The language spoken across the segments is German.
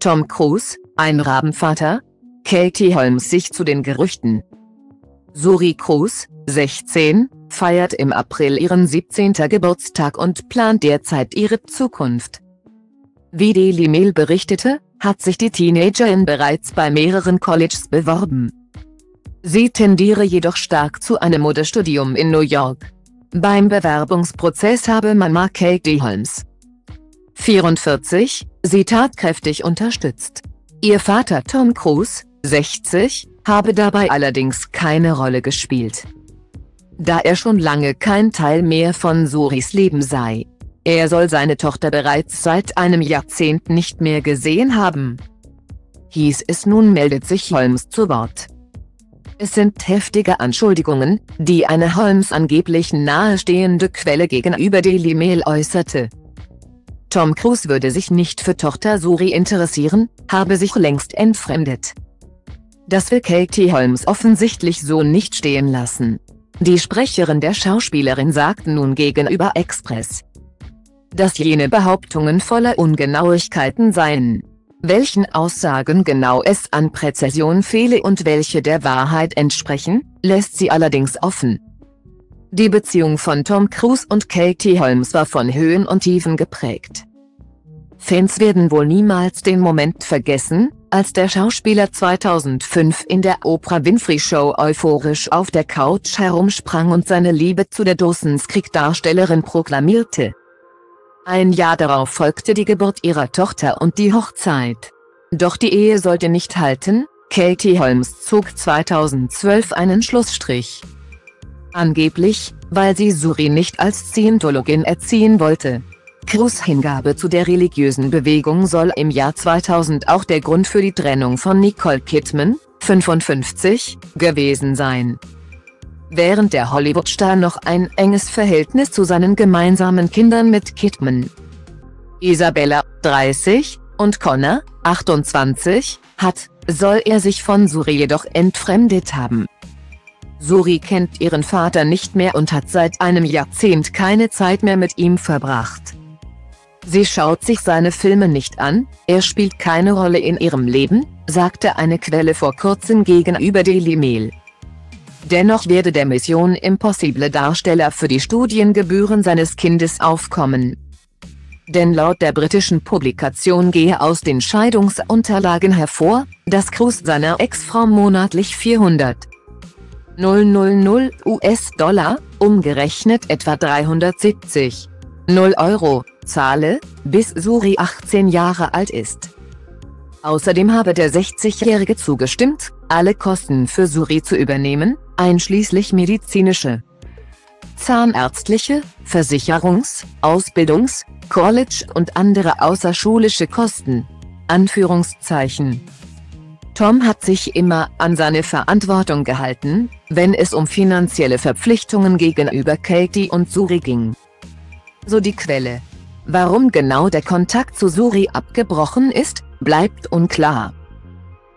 Tom Cruise, ein Rabenvater? Katie Holmes sich zu den Gerüchten. Suri Cruz, 16, feiert im April ihren 17. Geburtstag und plant derzeit ihre Zukunft. Wie Daily Mail berichtete, hat sich die Teenagerin bereits bei mehreren Colleges beworben. Sie tendiere jedoch stark zu einem Modestudium in New York. Beim Bewerbungsprozess habe Mama Katie Holmes 44, sie tatkräftig unterstützt. Ihr Vater Tom Cruise, 60, habe dabei allerdings keine Rolle gespielt. Da er schon lange kein Teil mehr von Suris Leben sei. Er soll seine Tochter bereits seit einem Jahrzehnt nicht mehr gesehen haben. Hieß es nun meldet sich Holmes zu Wort. Es sind heftige Anschuldigungen, die eine Holmes angeblich nahestehende Quelle gegenüber Daily Mail äußerte. Tom Cruise würde sich nicht für Tochter Suri interessieren, habe sich längst entfremdet. Das will Katie Holmes offensichtlich so nicht stehen lassen. Die Sprecherin der Schauspielerin sagt nun gegenüber Express, dass jene Behauptungen voller Ungenauigkeiten seien. Welchen Aussagen genau es an Präzision fehle und welche der Wahrheit entsprechen, lässt sie allerdings offen. Die Beziehung von Tom Cruise und Katie Holmes war von Höhen und Tiefen geprägt. Fans werden wohl niemals den Moment vergessen, als der Schauspieler 2005 in der Oprah Winfrey Show euphorisch auf der Couch herumsprang und seine Liebe zu der Dawson's Creek Darstellerin proklamierte. Ein Jahr darauf folgte die Geburt ihrer Tochter und die Hochzeit. Doch die Ehe sollte nicht halten, Katie Holmes zog 2012 einen Schlussstrich. Angeblich, weil sie Suri nicht als Scientologin erziehen wollte. Cruz Hingabe zu der religiösen Bewegung soll im Jahr 2000 auch der Grund für die Trennung von Nicole Kidman, 55, gewesen sein. Während der Hollywood-Star noch ein enges Verhältnis zu seinen gemeinsamen Kindern mit Kidman, Isabella, 30, und Connor, 28, hat, soll er sich von Suri jedoch entfremdet haben. Suri kennt ihren Vater nicht mehr und hat seit einem Jahrzehnt keine Zeit mehr mit ihm verbracht. Sie schaut sich seine Filme nicht an, er spielt keine Rolle in ihrem Leben, sagte eine Quelle vor kurzem gegenüber Daily Mail. Dennoch werde der Mission Impossible Darsteller für die Studiengebühren seines Kindes aufkommen. Denn laut der britischen Publikation gehe aus den Scheidungsunterlagen hervor, dass Cruz seiner Ex-Frau monatlich 400 000 US-Dollar, umgerechnet etwa 370 0 Euro, zahle, bis Suri 18 Jahre alt ist. Außerdem habe der 60-Jährige zugestimmt, alle Kosten für Suri zu übernehmen, einschließlich medizinische, zahnärztliche, Versicherungs-, Ausbildungs-, College- und andere außerschulische Kosten. Anführungszeichen. Tom hat sich immer an seine Verantwortung gehalten, wenn es um finanzielle Verpflichtungen gegenüber Katie und Suri ging. So die Quelle. Warum genau der Kontakt zu Suri abgebrochen ist, bleibt unklar.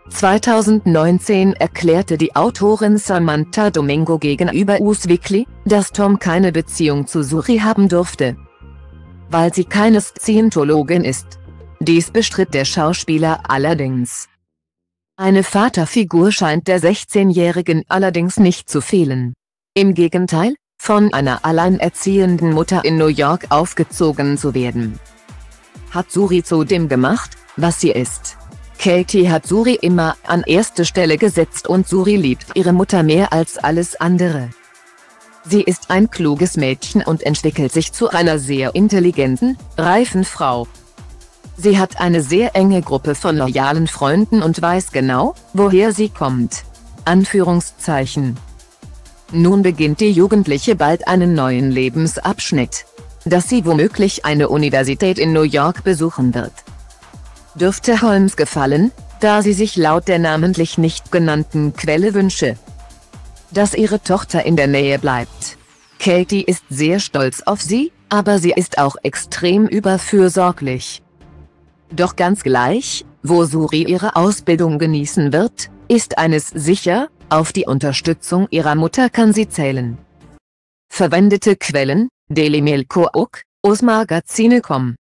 2019 erklärte die Autorin Samantha Domingo gegenüber Us Weekly, dass Tom keine Beziehung zu Suri haben durfte. Weil sie keine Scientologin ist. Dies bestritt der Schauspieler allerdings. Eine Vaterfigur scheint der 16-Jährigen allerdings nicht zu fehlen. Im Gegenteil, von einer alleinerziehenden Mutter in New York aufgezogen zu werden. Hat Suri zu dem gemacht, was sie ist. Katie hat Suri immer an erste Stelle gesetzt und Suri liebt ihre Mutter mehr als alles andere. Sie ist ein kluges Mädchen und entwickelt sich zu einer sehr intelligenten, reifen Frau. Sie hat eine sehr enge Gruppe von loyalen Freunden und weiß genau, woher sie kommt. Anführungszeichen. Nun beginnt die Jugendliche bald einen neuen Lebensabschnitt. Dass sie womöglich eine Universität in New York besuchen wird. Dürfte Holmes gefallen, da sie sich laut der namentlich nicht genannten Quelle wünsche, dass ihre Tochter in der Nähe bleibt. Katie ist sehr stolz auf sie, aber sie ist auch extrem überfürsorglich. Doch ganz gleich, wo Suri ihre Ausbildung genießen wird, ist eines sicher, auf die Unterstützung ihrer Mutter kann sie zählen. Verwendete Quellen, Daily Mail Cook, aus Magazine.com